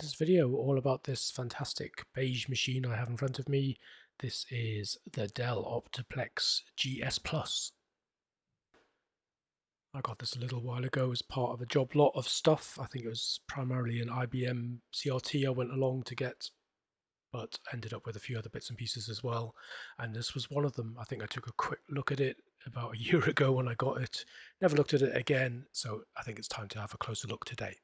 this video all about this fantastic beige machine I have in front of me. This is the Dell Optiplex GS Plus. I got this a little while ago as part of a job lot of stuff. I think it was primarily an IBM CRT I went along to get, but ended up with a few other bits and pieces as well. And this was one of them. I think I took a quick look at it about a year ago when I got it. Never looked at it again, so I think it's time to have a closer look today.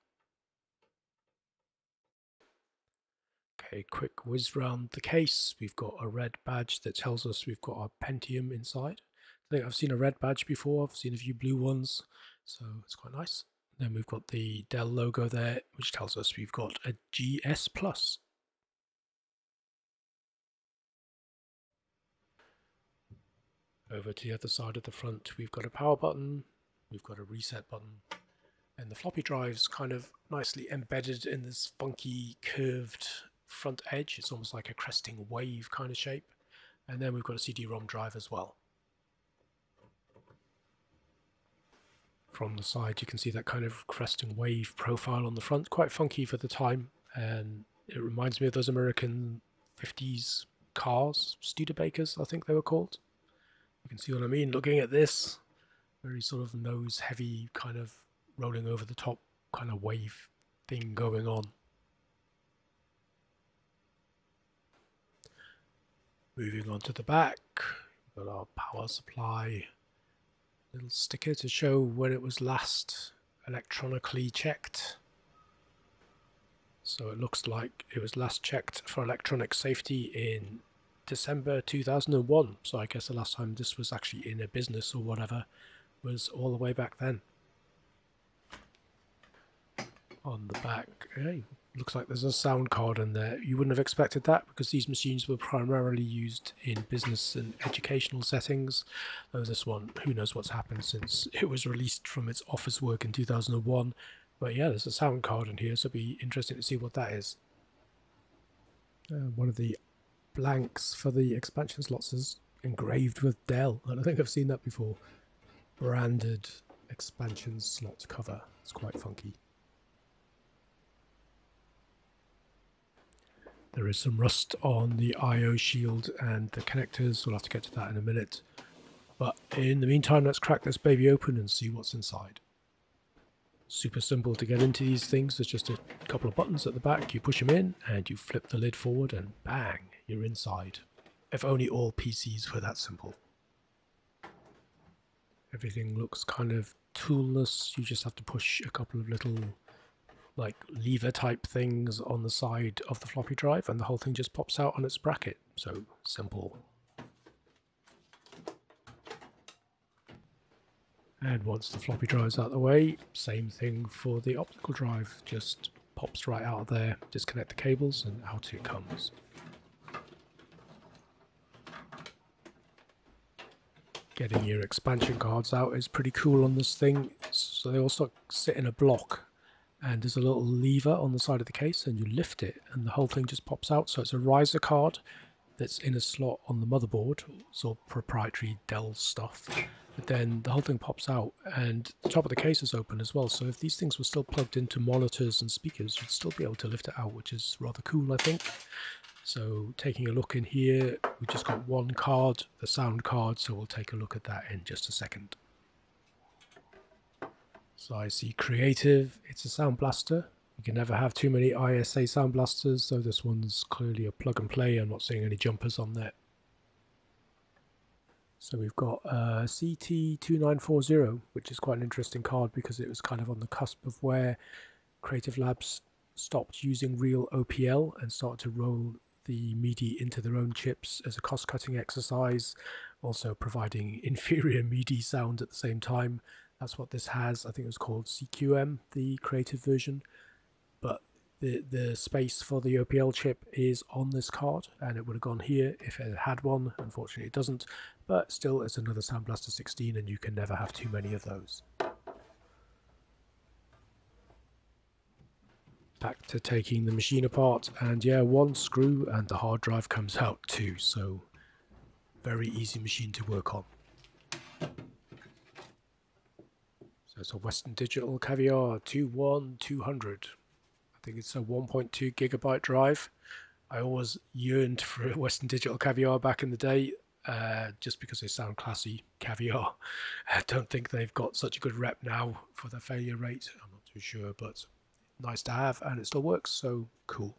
Okay, quick whiz round the case. We've got a red badge that tells us we've got our Pentium inside. I think I've seen a red badge before. I've seen a few blue ones, so it's quite nice. Then we've got the Dell logo there, which tells us we've got a GS Plus. Over to the other side of the front, we've got a power button, we've got a reset button, and the floppy drive's kind of nicely embedded in this funky curved front edge. It's almost like a cresting wave kind of shape. And then we've got a CD-ROM drive as well. From the side you can see that kind of cresting wave profile on the front, quite funky for the time. And it reminds me of those American 50s cars, Studebakers I think they were called. You can see what I mean looking at this. Very sort of nose heavy kind of rolling over the top kind of wave thing going on. Moving on to the back, got our power supply little sticker to show when it was last electronically checked. So it looks like it was last checked for electronic safety in December 2001. So I guess the last time this was actually in a business or whatever was all the way back then. On the back, hey, looks like there's a sound card in there. You wouldn't have expected that because these machines were primarily used in business and educational settings. Though this one, who knows what's happened since it was released from its office work in 2001. But yeah, there's a sound card in here, so it'll be interesting to see what that is. Uh, one of the blanks for the expansion slots is engraved with Dell. I don't think I've seen that before. Branded expansion slot cover. It's quite funky. There is some rust on the I.O. shield and the connectors. We'll have to get to that in a minute. But in the meantime, let's crack this baby open and see what's inside. Super simple to get into these things. There's just a couple of buttons at the back. You push them in and you flip the lid forward and bang, you're inside. If only all PCs were that simple. Everything looks kind of toolless. You just have to push a couple of little like lever type things on the side of the floppy drive and the whole thing just pops out on its bracket. So simple. And once the floppy drive's out of the way, same thing for the optical drive, just pops right out of there, disconnect the cables and out it comes. Getting your expansion cards out is pretty cool on this thing. So they also sit in a block and there's a little lever on the side of the case and you lift it and the whole thing just pops out. So it's a riser card that's in a slot on the motherboard, of proprietary Dell stuff. But then the whole thing pops out and the top of the case is open as well. So if these things were still plugged into monitors and speakers, you'd still be able to lift it out, which is rather cool, I think. So taking a look in here, we've just got one card, the sound card, so we'll take a look at that in just a second. So I see creative, it's a sound blaster. You can never have too many ISA sound blasters, so this one's clearly a plug and play. I'm not seeing any jumpers on there. So we've got uh, CT2940, which is quite an interesting card because it was kind of on the cusp of where Creative Labs stopped using real OPL and started to roll the MIDI into their own chips as a cost-cutting exercise, also providing inferior MIDI sound at the same time. That's what this has. I think it was called CQM, the creative version. But the, the space for the OPL chip is on this card, and it would have gone here if it had one. Unfortunately, it doesn't. But still, it's another Sound Blaster 16, and you can never have too many of those. Back to taking the machine apart, and yeah, one screw and the hard drive comes out too, so very easy machine to work on. So it's a Western Digital Caviar 21200. I think it's a 1.2 gigabyte drive. I always yearned for a Western Digital Caviar back in the day, uh, just because they sound classy. Caviar. I don't think they've got such a good rep now for the failure rate. I'm not too sure, but nice to have, and it still works, so cool.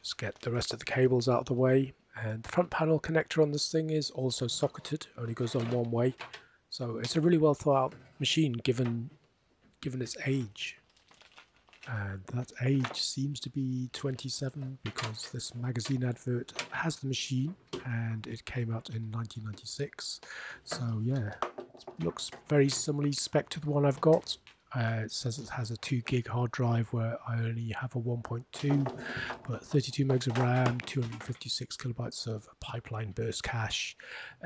Just get the rest of the cables out of the way. And the front panel connector on this thing is also socketed, only goes on one way. So it's a really well thought out machine given given its age. And that age seems to be 27 because this magazine advert has the machine and it came out in 1996. So yeah, it looks very similarly spec to the one I've got. Uh, it says it has a 2 gig hard drive where I only have a 1.2, but 32 megs of RAM, 256 kilobytes of pipeline burst cache,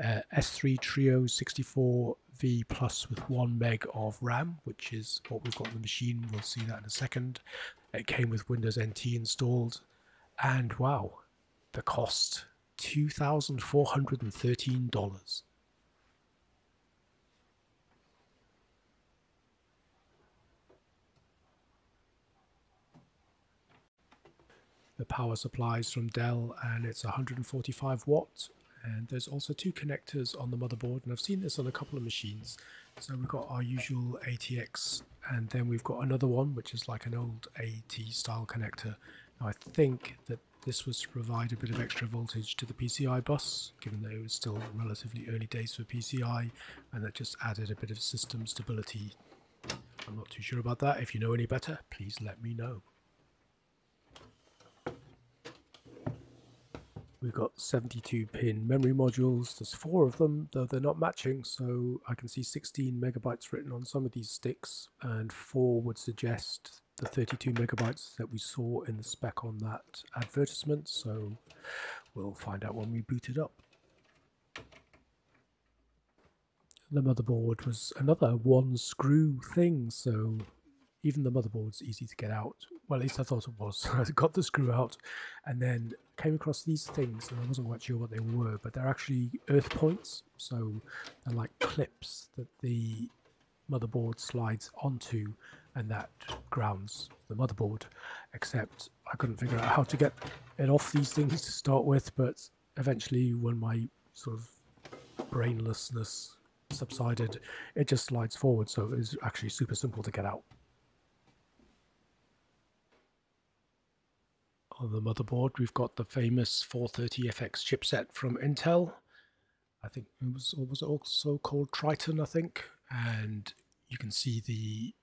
uh, S3 Trio 64V plus with 1 meg of RAM, which is what we've got in the machine. We'll see that in a second. It came with Windows NT installed, and wow, the cost $2,413. The power supply is from Dell and it's 145 watts. And there's also two connectors on the motherboard, and I've seen this on a couple of machines. So we've got our usual ATX, and then we've got another one, which is like an old AT style connector. Now I think that this was to provide a bit of extra voltage to the PCI bus, given that it was still relatively early days for PCI, and that just added a bit of system stability. I'm not too sure about that. If you know any better, please let me know. We've got 72 pin memory modules. There's four of them, though they're not matching. So I can see 16 megabytes written on some of these sticks, and four would suggest the 32 megabytes that we saw in the spec on that advertisement. So we'll find out when we boot it up. The motherboard was another one screw thing, so even the motherboard's easy to get out. Well, at least I thought it was. I got the screw out and then came across these things, and I wasn't quite sure what they were, but they're actually earth points. So they're like clips that the motherboard slides onto, and that grounds the motherboard. Except I couldn't figure out how to get it off these things to start with, but eventually, when my sort of brainlessness subsided, it just slides forward. So it was actually super simple to get out. On the motherboard, we've got the famous 430FX chipset from Intel. I think it was, was also called Triton, I think. And you can see the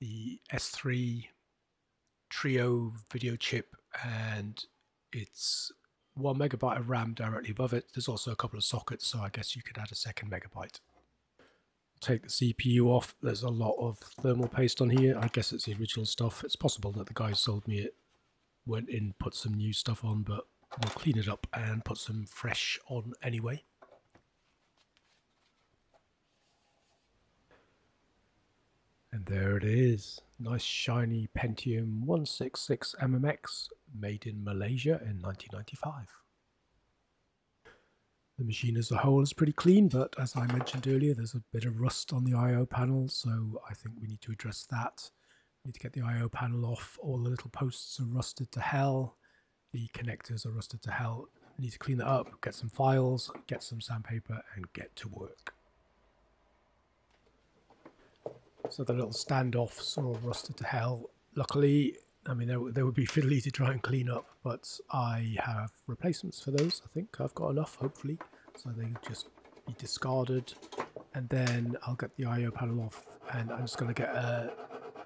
the S3 Trio video chip, and it's one megabyte of RAM directly above it. There's also a couple of sockets, so I guess you could add a second megabyte. Take the CPU off. There's a lot of thermal paste on here. I guess it's the original stuff. It's possible that the guy sold me it went in, put some new stuff on, but we'll clean it up and put some fresh on anyway. And there it is. Nice shiny Pentium 166 MMX made in Malaysia in 1995. The machine as a whole is pretty clean, but as I mentioned earlier, there's a bit of rust on the I.O. panel, so I think we need to address that. Need to get the I.O. panel off. All the little posts are rusted to hell. The connectors are rusted to hell. Need to clean that up, get some files, get some sandpaper, and get to work. So the little standoffs are all rusted to hell. Luckily, I mean, they, would be fiddly to try and clean up, but I have replacements for those. I think I've got enough, hopefully. So they just be discarded. And then I'll get the I.O. panel off, and I'm just going to get a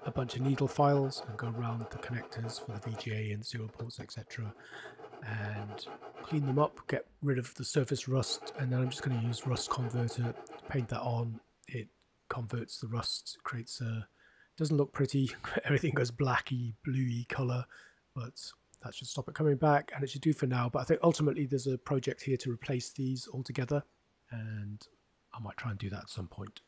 a bunch of needle files and go around the connectors for the VGA and serial ports, etc. And clean them up, get rid of the surface rust, and then I'm just going to use rust converter, paint that on. It converts the rust, creates a doesn't look pretty. Everything goes blacky, bluey color, but that should stop it coming back, and it should do for now. But I think ultimately there's a project here to replace these altogether, and I might try and do that at some point.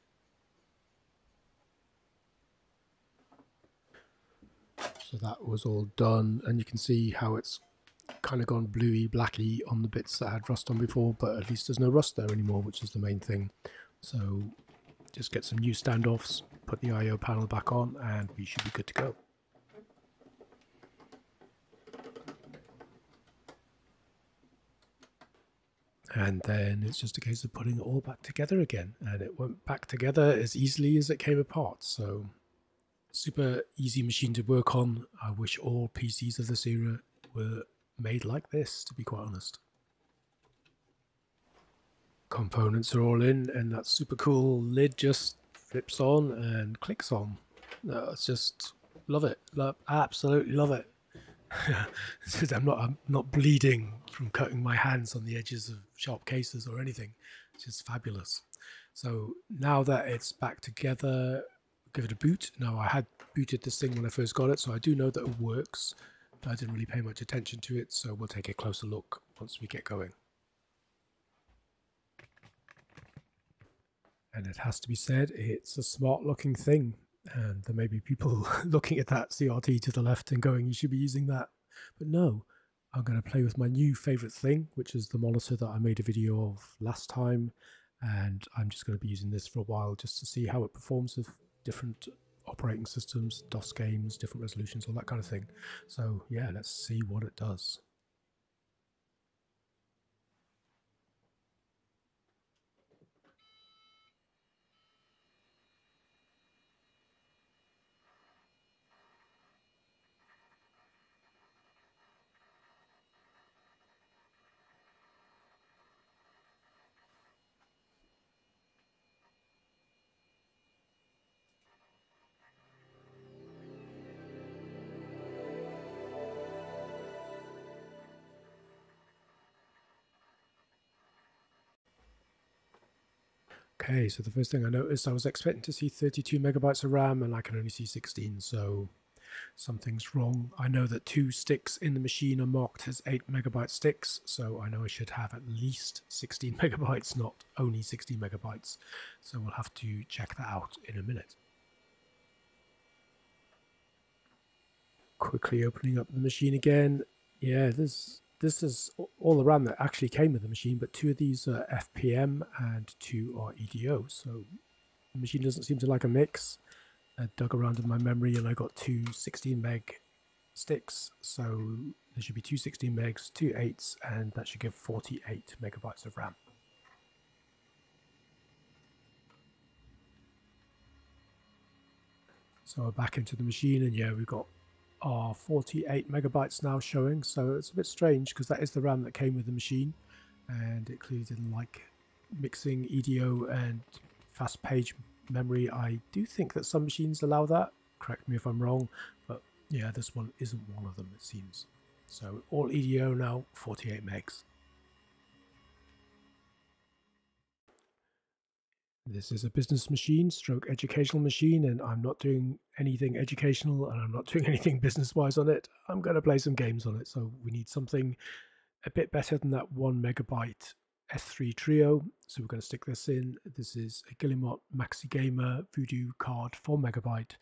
So that was all done and you can see how it's kind of gone bluey blacky on the bits that had rust on before but at least there's no rust there anymore which is the main thing. So just get some new standoffs, put the IO panel back on and we should be good to go. and then it's just a case of putting it all back together again and it went back together as easily as it came apart so super easy machine to work on. I wish all pcs of this era were made like this to be quite honest. Components are all in and that super cool lid just flips on and clicks on. Just love it. Love absolutely love it. I'm not I'm not bleeding from cutting my hands on the edges of sharp cases or anything. It's just fabulous. So now that it's back together, give it a boot. Now I had booted this thing when I first got it, so I do know that it works. I didn't really pay much attention to it, so we'll take a closer look once we get going. And it has to be said, it's a smart looking thing and there may be people looking at that CRT to the left and going, you should be using that. But no, I'm going to play with my new favorite thing, which is the monitor that I made a video of last time. And I'm just going to be using this for a while just to see how it performs with different operating systems, DOS games, different resolutions, all that kind of thing. So yeah, let's see what it does. Okay, so the first thing I noticed, I was expecting to see 32 megabytes of RAM and I can only see 16, so something's wrong. I know that two sticks in the machine are marked as 8 megabyte sticks, so I know I should have at least 16 megabytes, not only 16 megabytes. So we'll have to check that out in a minute. Quickly opening up the machine again. Yeah, there's this is all the RAM that actually came with the machine, but two of these are FPM and two are EDO. So the machine doesn't seem to like a mix. I dug around in my memory and I got two 16 meg sticks. So there should be two 16 megs, two 8s, and that should give 48 megabytes of RAM. So we're back into the machine and yeah, we've got are 48 megabytes now showing so it's a bit strange because that is the RAM that came with the machine and it clearly didn't like mixing EDO and fast page memory. I do think that some machines allow that. Correct me if I'm wrong but yeah this one isn't one of them it seems. So all EDO now 48 megs This is a business machine, stroke educational machine, and I'm not doing anything educational and I'm not doing anything business wise on it. I'm going to play some games on it. So we need something a bit better than that one megabyte S3 Trio. So we're going to stick this in. This is a Guillemot Maxi Gamer Voodoo card, 4 megabyte.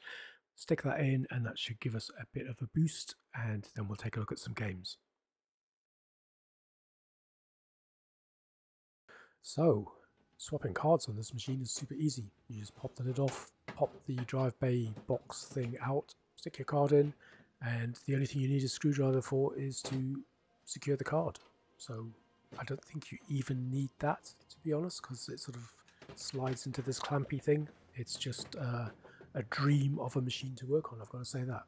Stick that in, and that should give us a bit of a boost. And then we'll take a look at some games. So Swapping cards on this machine is super easy. You just pop the lid off, pop the drive bay box thing out, stick your card in, and the only thing you need a screwdriver for is to secure the card. So I don't think you even need that, to be honest, because it sort of slides into this clampy thing. It's just uh, a dream of a machine to work on, I've got to say that.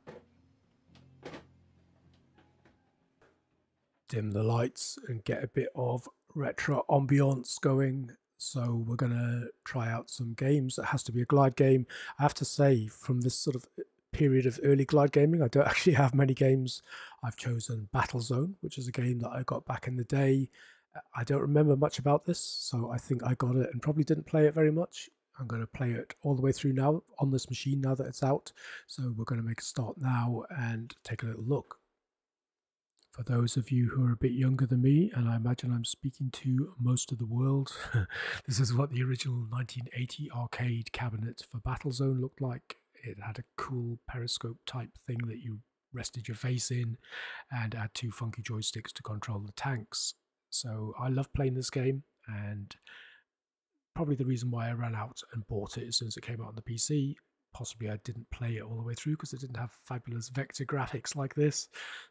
Dim the lights and get a bit of retro ambiance going so we're going to try out some games. It has to be a glide game. I have to say, from this sort of uh, period of early glide gaming, I don't actually have many games. I've chosen Battlezone, which is a game that I got back in the day. I don't remember much about this, so I think I got it and probably didn't play it very much. I'm going to play it all the way through now on this machine now that it's out. So we're going to make a start now and take a little look. For those of you who are a bit younger than me, and I imagine I'm speaking to most of the world, this is what the original 1980 arcade cabinet for Battlezone looked like. It had a cool periscope type thing that you rested your face in and had two funky joysticks to control the tanks. So I love playing this game and probably the reason why I ran out and bought it as soon as it came out on the PC. Possibly I didn't play it all the way through because it didn't have fabulous vector graphics like this,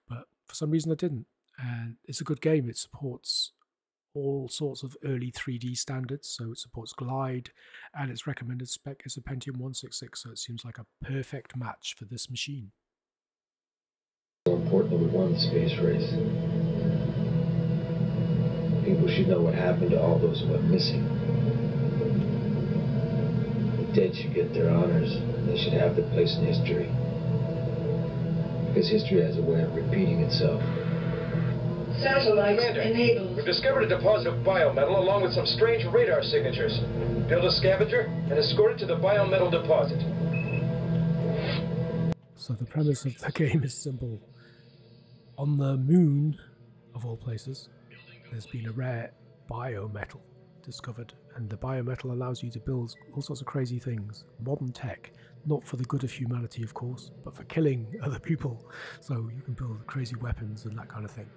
but for some reason I didn't. And it's a good game. It supports all sorts of early 3D standards, so it supports Glide, and its recommended spec is a Pentium 166, so it seems like a perfect match for this machine. Important we won the space race. People should know what happened to all those who went missing. The dead should get their honors, and they should have their place in history. Because history has a way of repeating itself. Satellite Commander, enabled. We've discovered a deposit of biometal along with some strange radar signatures. Build a scavenger and escort it to the biometal deposit. So the premise of the game is simple. On the moon, of all places, there's been a rare biometal discovered, and the biometal allows you to build all sorts of crazy things. Modern tech, not for the good of humanity, of course, but for killing other people. So you can build crazy weapons and that kind of thing.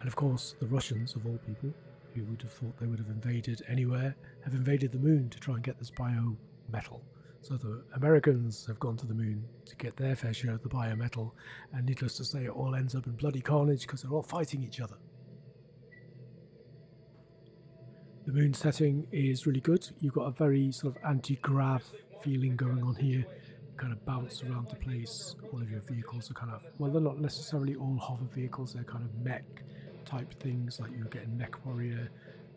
And of course, the Russians, of all people, who would have thought they would have invaded anywhere, have invaded the moon to try and get this biometal. So the Americans have gone to the moon to get their fair share of the biometal, and needless to say, it all ends up in bloody carnage because they're all fighting each other. The moon setting is really good. You've got a very sort of anti-grav feeling going on here. You kind of bounce around the place. All of your vehicles are kind of well, they're not necessarily all hover vehicles. They're kind of mech type things, like you get in Mech Warrior,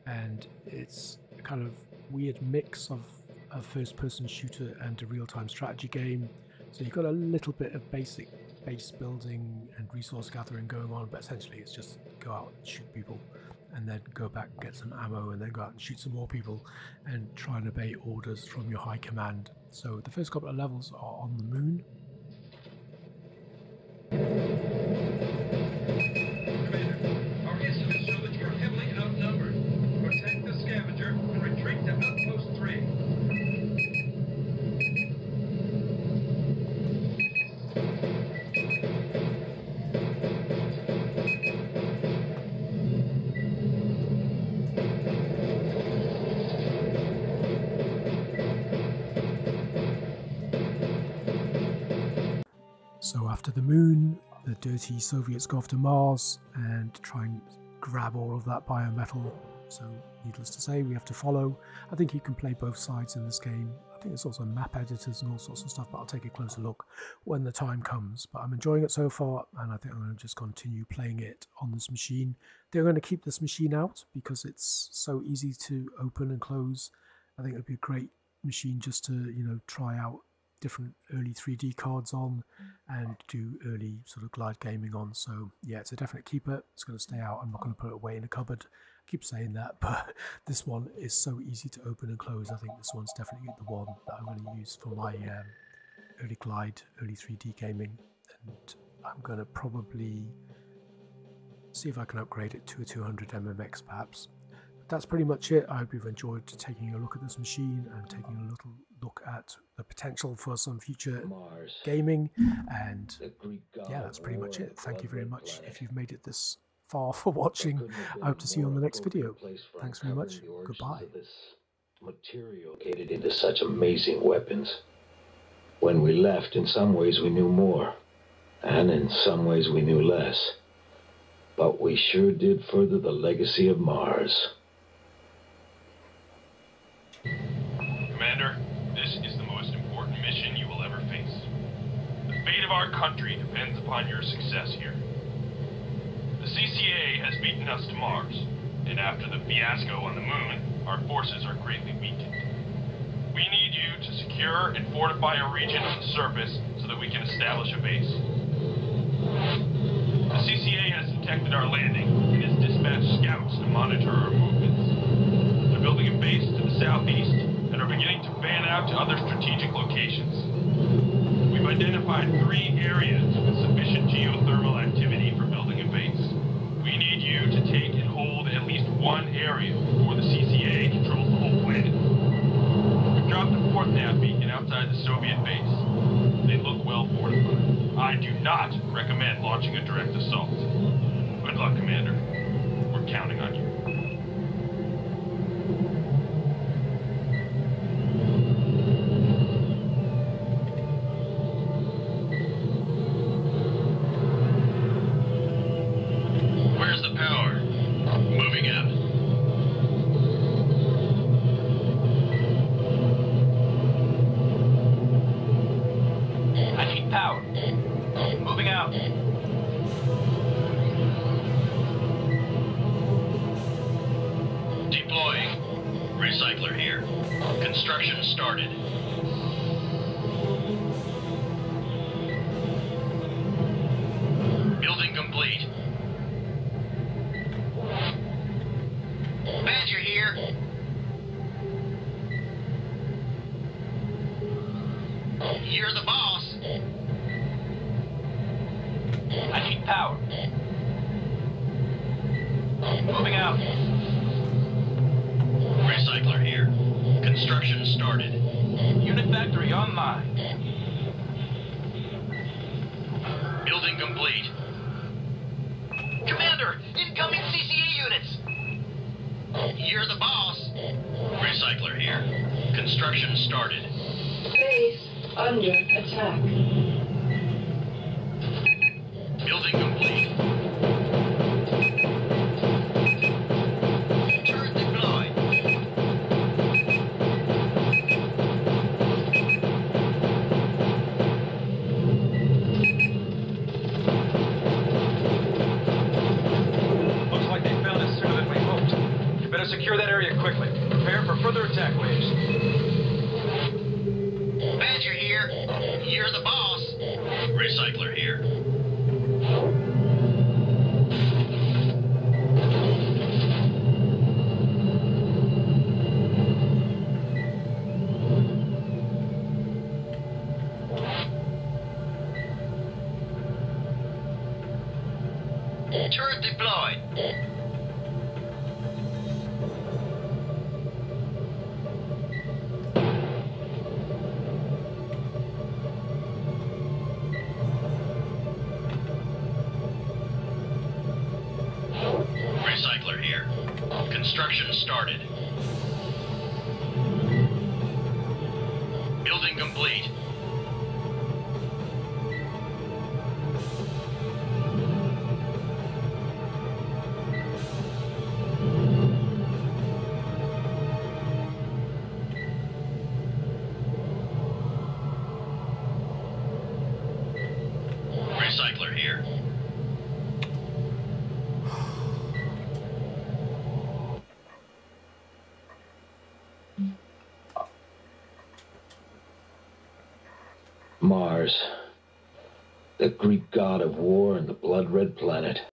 and it's a kind of weird mix of a first-person shooter and a real-time strategy game. So you've got a little bit of basic base building and resource gathering going on, but essentially it's just go out and shoot people and then go back and get some ammo and then go out and shoot some more people and try and obey orders from your high command. So the first couple of levels are on the moon. After the moon, the dirty Soviets go off to Mars and try and grab all of that biometal. So needless to say, we have to follow. I think you can play both sides in this game. I think there's also map editors and all sorts of stuff, but I'll take a closer look when the time comes. But I'm enjoying it so far, and I think I'm going to just continue playing it on this machine. They're going to keep this machine out because it's so easy to open and close. I think it would be a great machine just to, you know, try out different early 3D cards on and do early sort of glide gaming on. So yeah, it's a definite keeper. It's going to stay out. I'm not going to put it away in a cupboard. I keep saying that, but this one is so easy to open and close. I think this one's definitely the one that I'm going to use for my um, early glide, early 3D gaming. And I'm going to probably see if I can upgrade it to a 200 MMX perhaps. That's pretty much it. I hope you've enjoyed taking a look at this machine and taking a little look at the potential for some future Mars. gaming. And The Greek god yeah, that's pretty much it. Thank you very much if you've made it this far for watching. Couldn't have been I hope to see you on the next video. appropriate place for Thanks very much. uncovering the origins Goodbye. This material into such amazing weapons. When we left, in some ways we knew more, and in some ways we knew less. But we sure did further the legacy of Mars. Commander, this is the most important mission you will ever face. The fate of our country depends upon your success here. The CCA has beaten us to Mars, and after the fiasco on the moon, our forces are greatly weakened. We need you to secure and fortify a region on the surface so that we can establish a base. The CCA has detected our landing and has dispatched scouts to monitor our movements. They're building a base to the southeast and are beginning to fan out to other strategic locations. Identified three areas with sufficient geothermal activity for building a base. We need you to take and hold at least one area before the CCA controls the whole planet. We've dropped a fourth nav beacon outside the Soviet base. They look well fortified. I do not recommend launching a direct assault. Good luck, Commander. We're counting on you. Construction started. Unit factory online. Building complete. Commander, incoming CCA units. You're the boss. Recycler here. Construction started. Base under attack. Secure that area quickly. Prepare for further attack waves. Badger here. You're the boss. Recycler here. Construction started. Building complete.